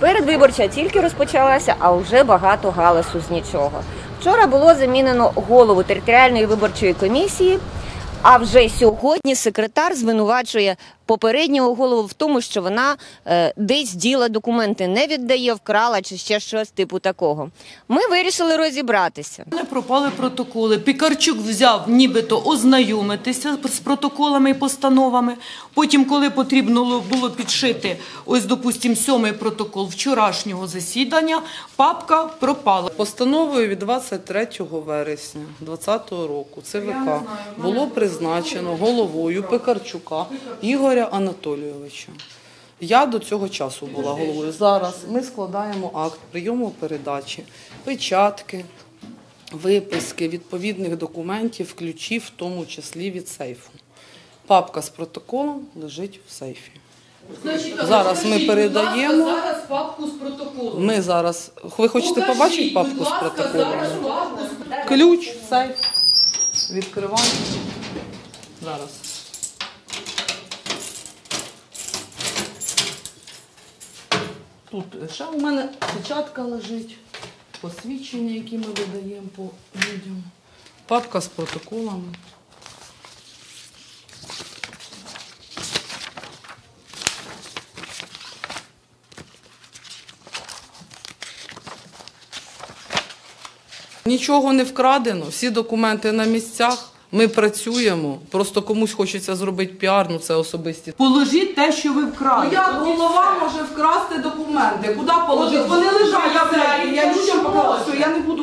Передвиборча тільки розпочалася, а вже багато галасу з нічого. Вчора було замінено голову територіальної виборчої комісії. А вже сьогодні секретар звинувачує попереднього голову в тому, що вона е, десь діла документи не віддає, вкрала чи ще щось типу такого. Ми вирішили розібратися. Не пропали протоколи. Пікарчук взяв нібито ознайомитися з протоколами і постановами. Потім, коли потрібно було підшити, ось, допустим, сьомий протокол вчорашнього засідання, папка пропала. Постановою від 23 вересня 2020 року ЦВК було призначено головою Пекарчука Ігоря Анатолійовича. Я до цього часу була головою. Зараз ми складаємо акт прийому передачі, печатки, виписки відповідних документів, ключів, в тому числі від сейфу. Папка з протоколом лежить в сейфі. Зараз ми передаємо. Зараз папку з протоколом. Ми зараз. Ви хочете побачити папку з протоколом? Ключ, сейф. Відкриваємо. Зараз. Тут ще у мене печатка лежить, посвідчення, які ми видаємо по людям. Папка з протоколами. Нічого не вкрадено, всі документи на місцях. Ми працюємо. Просто комусь хочеться зробити піар, ну це особисті. Положіть те, що ви вкрали. Ну як голова може вкрасти документи? Куди положити? Вони лежать в я людям показала, що я не буду.